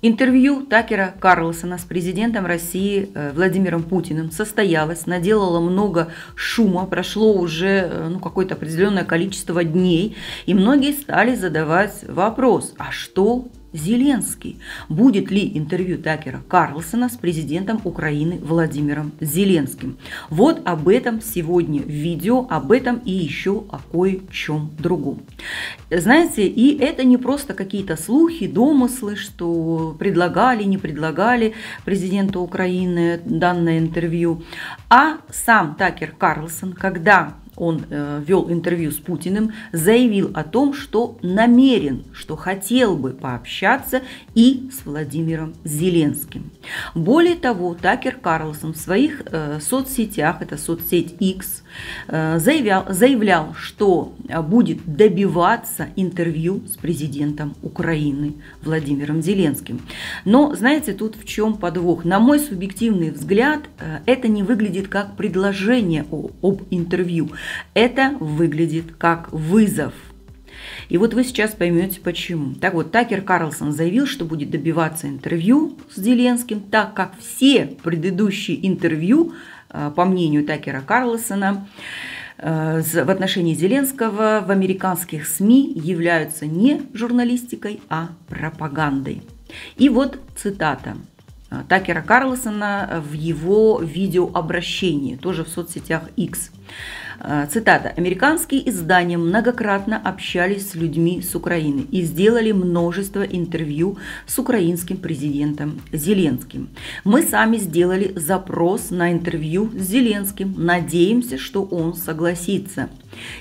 Интервью Такера Карлсона с президентом России э, Владимиром Путиным состоялось, наделало много шума, прошло уже э, ну, какое-то определенное количество дней, и многие стали задавать вопрос, а что Зеленский. Будет ли интервью Такера Карлсона с президентом Украины Владимиром Зеленским? Вот об этом сегодня видео, об этом и еще о кое-чем другом. Знаете, и это не просто какие-то слухи, домыслы, что предлагали, не предлагали президенту Украины данное интервью, а сам Такер Карлсон, когда он э, вел интервью с Путиным, заявил о том, что намерен, что хотел бы пообщаться и с Владимиром Зеленским. Более того, Такер Карлсон в своих э, соцсетях, это соцсеть X, э, заявлял, заявлял, что будет добиваться интервью с президентом Украины Владимиром Зеленским. Но, знаете, тут в чем подвох? На мой субъективный взгляд, это не выглядит как предложение об интервью. Это выглядит как вызов. И вот вы сейчас поймете почему. Так вот, Такер Карлсон заявил, что будет добиваться интервью с Зеленским, так как все предыдущие интервью, э, по мнению Такера Карлсона, э, в отношении Зеленского в американских СМИ являются не журналистикой, а пропагандой. И вот цитата. Э, Такера Карлсона в его видеообращении, тоже в соцсетях X. Э, цитата. «Американские издания многократно общались с людьми с Украины и сделали множество интервью с украинским президентом Зеленским. Мы сами сделали запрос на интервью с Зеленским. Надеемся, что он согласится.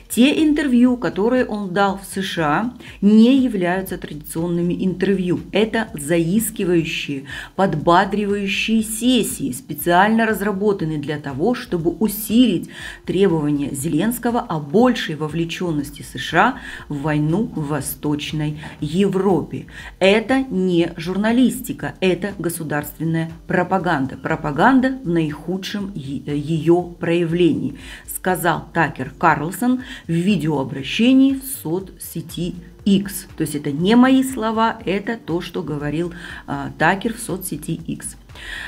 Те интервью, которые он дал в США, не являются традиционными интервью. Это заискивающие, подбадривающие сессии, специально разработанные для того, чтобы усилить требования Зеленского о большей вовлеченности США в войну в Восточной Европе. Это не журналистика, это государственная пропаганда. Пропаганда в наихудшем ее проявлении, сказал Такер Карлсон в видеообращении в соцсети X. То есть это не мои слова, это то, что говорил а, Такер в соцсети X.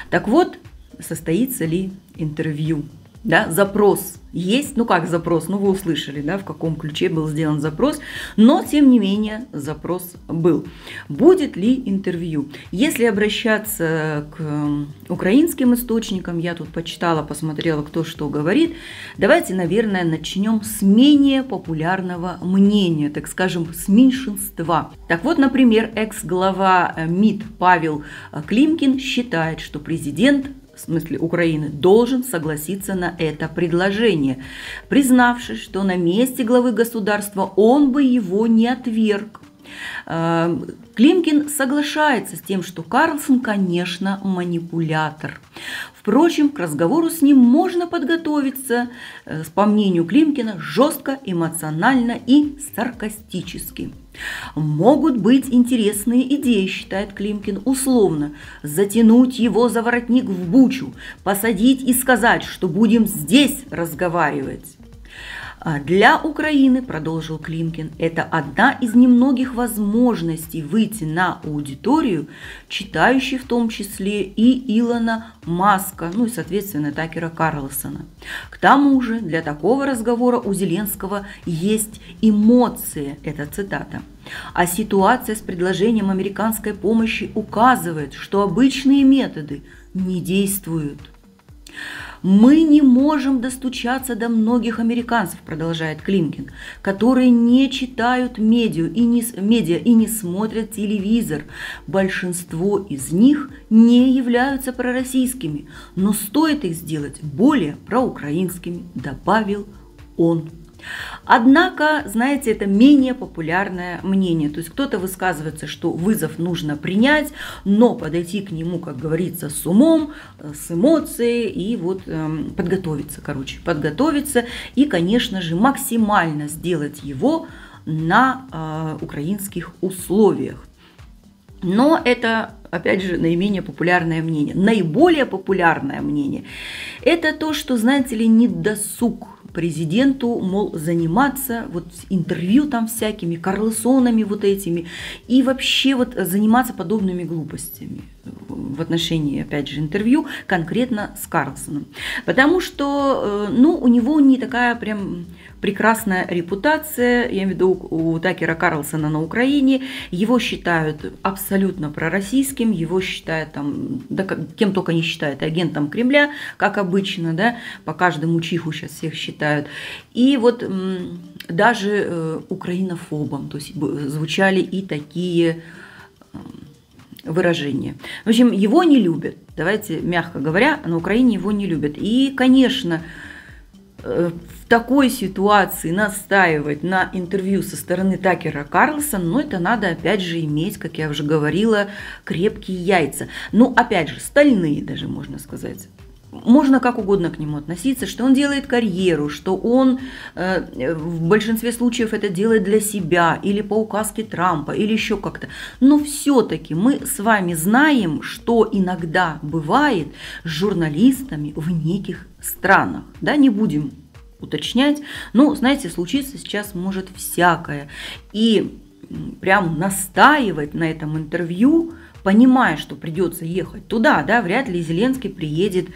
Так вот, состоится ли интервью да, запрос есть, ну как запрос, ну вы услышали, да, в каком ключе был сделан запрос, но тем не менее запрос был. Будет ли интервью? Если обращаться к украинским источникам, я тут почитала, посмотрела, кто что говорит, давайте, наверное, начнем с менее популярного мнения, так скажем, с меньшинства. Так вот, например, экс-глава МИД Павел Климкин считает, что президент в смысле Украины, должен согласиться на это предложение, признавшись, что на месте главы государства он бы его не отверг. Э, Климкин соглашается с тем, что Карлсон, конечно, манипулятор. Впрочем, к разговору с ним можно подготовиться, э, по мнению Климкина, жестко, эмоционально и саркастически. Могут быть интересные идеи, считает Климкин, условно. Затянуть его за воротник в бучу, посадить и сказать, что будем здесь разговаривать. А для Украины, продолжил Климкин, это одна из немногих возможностей выйти на аудиторию, читающей в том числе и Илона Маска, ну и, соответственно, Такера Карлсона. К тому же для такого разговора у Зеленского есть эмоции, это цитата. А ситуация с предложением американской помощи указывает, что обычные методы не действуют. Мы не можем достучаться до многих американцев, продолжает Климкин, которые не читают медиа и не, медиа и не смотрят телевизор. Большинство из них не являются пророссийскими, но стоит их сделать более проукраинскими, добавил он. Однако, знаете, это менее популярное мнение. То есть кто-то высказывается, что вызов нужно принять, но подойти к нему, как говорится, с умом, э, с эмоцией и вот эм, подготовиться, короче, подготовиться и, конечно же, максимально сделать его на э, украинских условиях. Но это, опять же, наименее популярное мнение. Наиболее популярное мнение – это то, что, знаете ли, не досуг президенту, мол, заниматься вот интервью там всякими, Карлсонами вот этими, и вообще вот заниматься подобными глупостями в отношении, опять же, интервью конкретно с Карлсоном. Потому что, э, ну, у него не такая прям прекрасная репутация, я имею в виду у Такера Карлсона на Украине, его считают абсолютно пророссийским, его считают там, да, кем только не считают, агентом Кремля, как обычно, да, по каждому чиху сейчас всех считают. И вот даже э, украинофобом, то есть звучали и такие выражения. В общем, его не любят, давайте мягко говоря, на Украине его не любят. И, конечно, Э, в такой ситуации настаивать на интервью со стороны Такера Карлсона, ну, это надо, опять же, иметь, как я уже говорила, крепкие яйца. Ну, опять же, стальные даже, можно сказать можно как угодно к нему относиться, что он делает карьеру, что он э, в большинстве случаев это делает для себя или по указке Трампа или еще как-то. Но все-таки мы с вами знаем, что иногда бывает с журналистами в неких странах. Да, не будем уточнять. Но, знаете, случиться сейчас может всякое. И прям настаивать на этом интервью – понимая, что придется ехать туда, да, вряд ли Зеленский приедет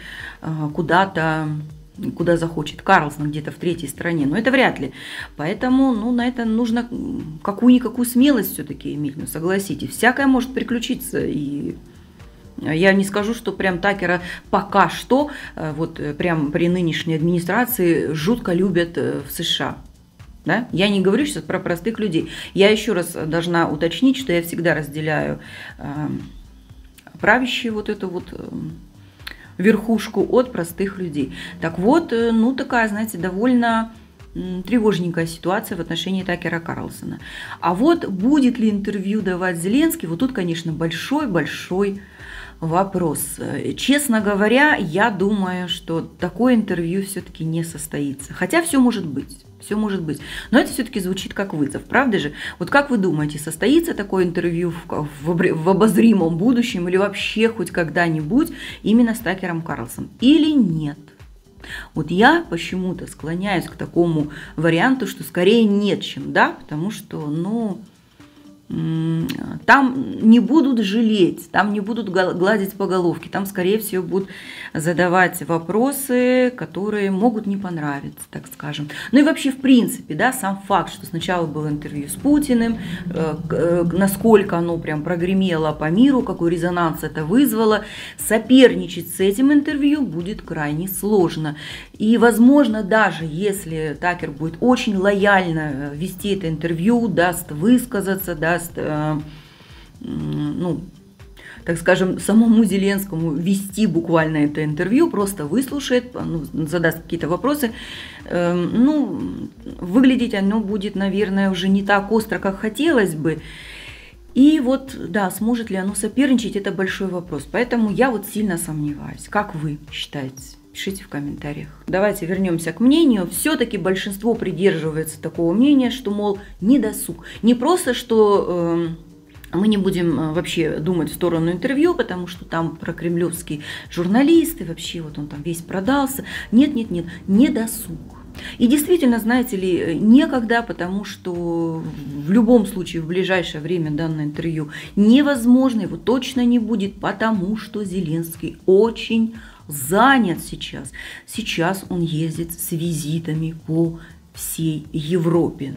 э, куда-то куда захочет Карлсон где-то в третьей стране, но это вряд ли. Поэтому, ну, на это нужно какую-никакую смелость все-таки иметь, ну, согласитесь. Всякое может приключиться, и я не скажу, что прям Такера пока что, э, вот э, прям при нынешней администрации жутко любят в США. Да? Я не говорю сейчас про простых людей. Я еще раз должна уточнить, что я всегда разделяю э, правящую вот эту вот э, верхушку от простых людей. Так вот, э, ну такая, знаете, довольно тревожненькая ситуация в отношении Такера Карлсона. А вот будет ли интервью давать Зеленский, вот тут, конечно, большой-большой вопрос. Честно говоря, я думаю, что такое интервью все-таки не состоится. Хотя все может быть. Все может быть. Но это все-таки звучит как вызов, правда же? Вот как вы думаете, состоится такое интервью в, в, в обозримом будущем или вообще хоть когда-нибудь именно с Такером Карлсом? Или нет? Вот я почему-то склоняюсь к такому варианту, что скорее нет, чем да, потому что, ну, там не будут жалеть, там не будут гладить по головке, там, скорее всего, будут задавать вопросы, которые могут не понравиться, так скажем. Ну и вообще, в принципе, да, сам факт, что сначала было интервью с Путиным, э, э, насколько оно прям прогремело по миру, какой резонанс это вызвало, соперничать с этим интервью будет крайне сложно. И, возможно, даже если Такер будет очень лояльно э, вести это интервью, даст высказаться, даст, э, ну, так скажем, самому Зеленскому вести буквально это интервью, просто выслушает, ну, задаст какие-то вопросы, э, ну, выглядеть оно будет, наверное, уже не так остро, как хотелось бы. И вот, да, сможет ли оно соперничать, это большой вопрос. Поэтому я вот сильно сомневаюсь. Как вы считаете? Пишите в комментариях. Давайте вернемся к мнению. Все-таки большинство придерживается такого мнения, что, мол, не досуг. Не просто, что э, мы не будем э, вообще думать в сторону интервью, потому что там про кремлевские журналисты, вообще вот он там весь продался. Нет, нет, нет, не досуг. И действительно, знаете ли, некогда, потому что в любом случае в ближайшее время данное интервью невозможно, его точно не будет, потому что Зеленский очень занят сейчас. Сейчас он ездит с визитами по всей Европе.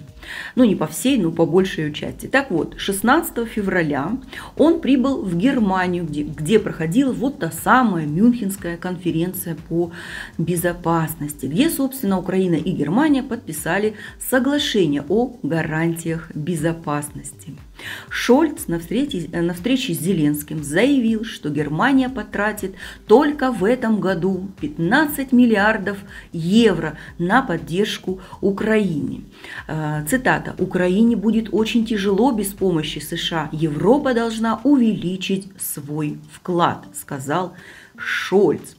Ну, не по всей, но по большей части. Так вот, 16 февраля он прибыл в Германию, где, где проходила вот та самая Мюнхенская конференция по безопасности, где, собственно, Украина и Германия подписали соглашение о гарантиях безопасности. Шольц на встрече, на встрече с Зеленским заявил, что Германия потратит только в этом году 15 миллиардов евро на поддержку Украине. Э, цитата. «Украине будет очень тяжело без помощи США. Европа должна увеличить свой вклад», сказал Шольц.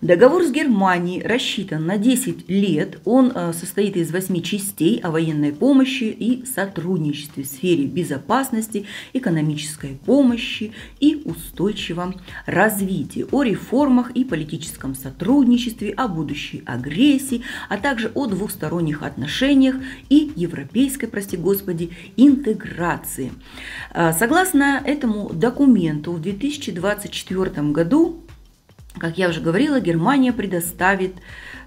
Договор с Германией рассчитан на 10 лет. Он э, состоит из 8 частей о военной помощи и сотрудничестве в сфере безопасности, экономической помощи и устойчивом развитии, о реформах и политическом сотрудничестве, о будущей агрессии, а также о двусторонних отношениях и европейской, прости господи, интеграции. Э, согласно этому документу в 2024 году как я уже говорила, Германия предоставит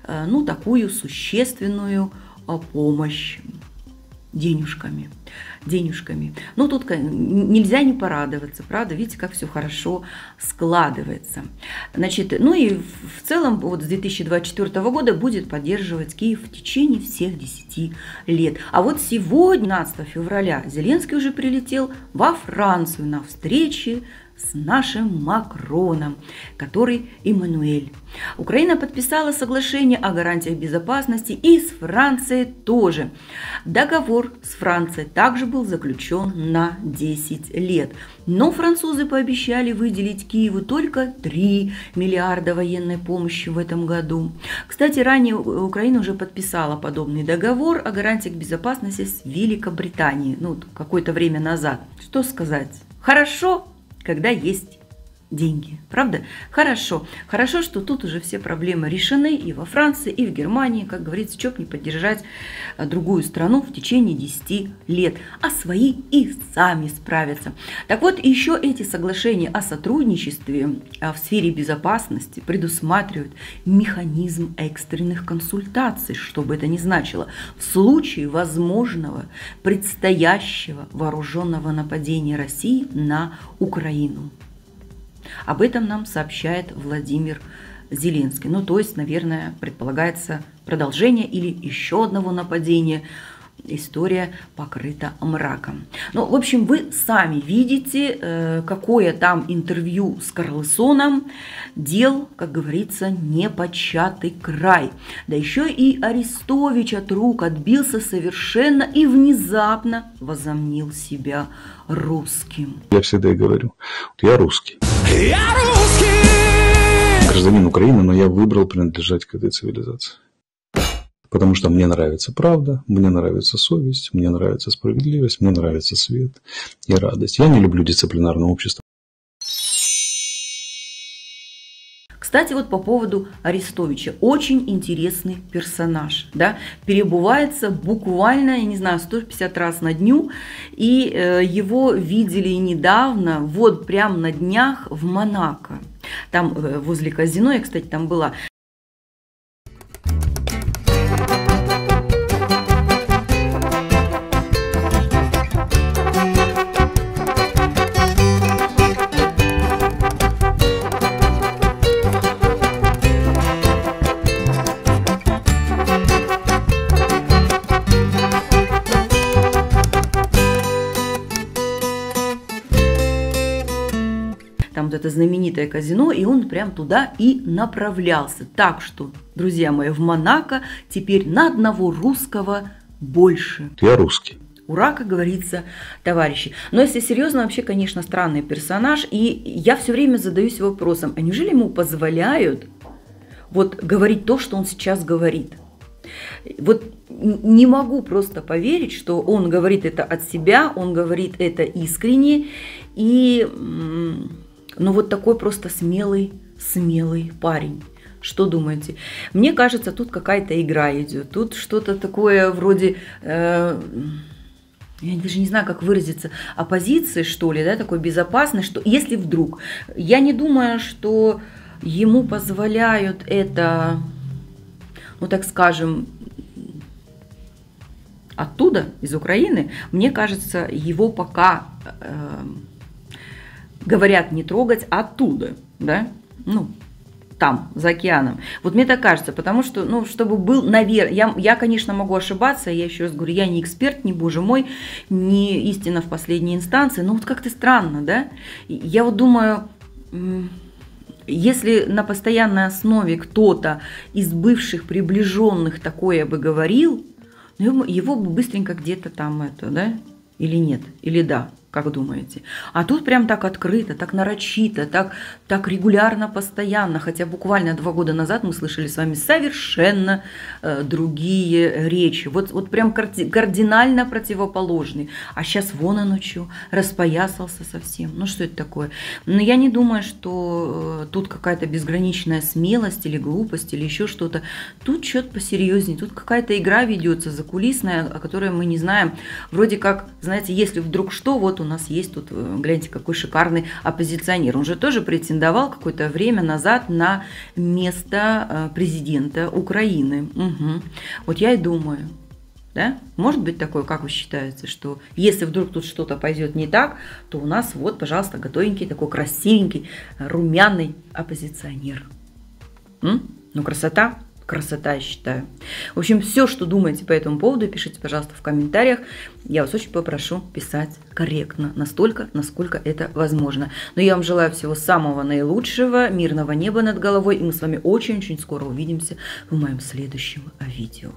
э, ну, такую существенную э, помощь денежками. денежками. Ну, тут нельзя не порадоваться, правда? Видите, как все хорошо складывается. Значит, ну и в целом вот с 2024 года будет поддерживать Киев в течение всех 10 лет. А вот сегодня, 12 февраля, Зеленский уже прилетел во Францию на встрече с нашим Макроном, который Эммануэль. Украина подписала соглашение о гарантиях безопасности и с Францией тоже. Договор с Францией также был заключен на 10 лет. Но французы пообещали выделить Киеву только 3 миллиарда военной помощи в этом году. Кстати, ранее Украина уже подписала подобный договор о гарантиях безопасности с Великобританией. Ну, какое-то время назад. Что сказать? Хорошо, когда есть деньги. Правда? Хорошо. Хорошо, что тут уже все проблемы решены и во Франции, и в Германии. Как говорится, чё не поддержать а, другую страну в течение 10 лет. А свои и сами справятся. Так вот, еще эти соглашения о сотрудничестве а, в сфере безопасности предусматривают механизм экстренных консультаций, что бы это ни значило, в случае возможного предстоящего вооруженного нападения России на Украину. Об этом нам сообщает Владимир Зеленский. Ну, то есть, наверное, предполагается продолжение или еще одного нападения. История покрыта мраком. Ну, в общем, вы сами видите, э, какое там интервью с Карлсоном. Дел, как говорится, непочатый край. Да еще и Арестович от рук отбился совершенно и внезапно возомнил себя русским. Я всегда и говорю, я русский. Я русский! Гражданин Украины, но я выбрал принадлежать к этой цивилизации. Потому что мне нравится правда, мне нравится совесть, мне нравится справедливость, мне нравится свет и радость. Я не люблю дисциплинарное общество. Кстати, вот по поводу Арестовича. Очень интересный персонаж. Да? Перебывается буквально, я не знаю, 150 раз на дню. И э, его видели недавно, вот прямо на днях в Монако. Там э, возле казино, я, кстати, там была. Это знаменитое казино, и он прям туда и направлялся. Так что, друзья мои, в Монако теперь на одного русского больше. Я русский. Ура, как говорится, товарищи. Но если серьезно, вообще, конечно, странный персонаж. И я все время задаюсь вопросом, а неужели ему позволяют вот говорить то, что он сейчас говорит? Вот не могу просто поверить, что он говорит это от себя, он говорит это искренне. И ну вот такой просто смелый, смелый парень. Что думаете? Мне кажется, тут какая-то игра идет. Тут что-то такое вроде... Э, я даже не знаю, как выразиться, оппозиции, что ли, да, такой безопасной, что если вдруг, я не думаю, что ему позволяют это, ну так скажем, оттуда, из Украины, мне кажется, его пока э, говорят не трогать оттуда, да, ну, там, за океаном. Вот мне так кажется, потому что, ну, чтобы был, наверное, я, я, конечно, могу ошибаться, я еще раз говорю, я не эксперт, не боже мой, не истина в последней инстанции, но вот как-то странно, да? Я вот думаю, если на постоянной основе кто-то из бывших приближенных такое бы говорил, ну, его бы быстренько где-то там это, да, или нет, или да, как думаете? А тут прям так открыто, так нарочито, так, так регулярно, постоянно. Хотя буквально два года назад мы слышали с вами совершенно э, другие речи. Вот, вот прям кардинально противоположные. А сейчас вон оно что, распоясался совсем. Ну что это такое? Но я не думаю, что э, тут какая-то безграничная смелость или глупость или еще что-то. Тут что-то посерьезнее. Тут какая-то игра ведется закулисная, о которой мы не знаем. Вроде как, знаете, если вдруг что, вот у нас есть тут, э, гляньте, какой шикарный оппозиционер. Он же тоже претендовал какое-то время назад на место э, президента Украины. Угу. Вот я и думаю, да? Может быть такое, как вы считаете, что если вдруг тут что-то пойдет не так, то у нас вот, пожалуйста, готовенький, такой красивенький, румяный оппозиционер. М? Ну, красота красота, я считаю. В общем, все, что думаете по этому поводу, пишите, пожалуйста, в комментариях. Я вас очень попрошу писать корректно, настолько, насколько это возможно. Но я вам желаю всего самого наилучшего, мирного неба над головой, и мы с вами очень-очень скоро увидимся в моем следующем видео.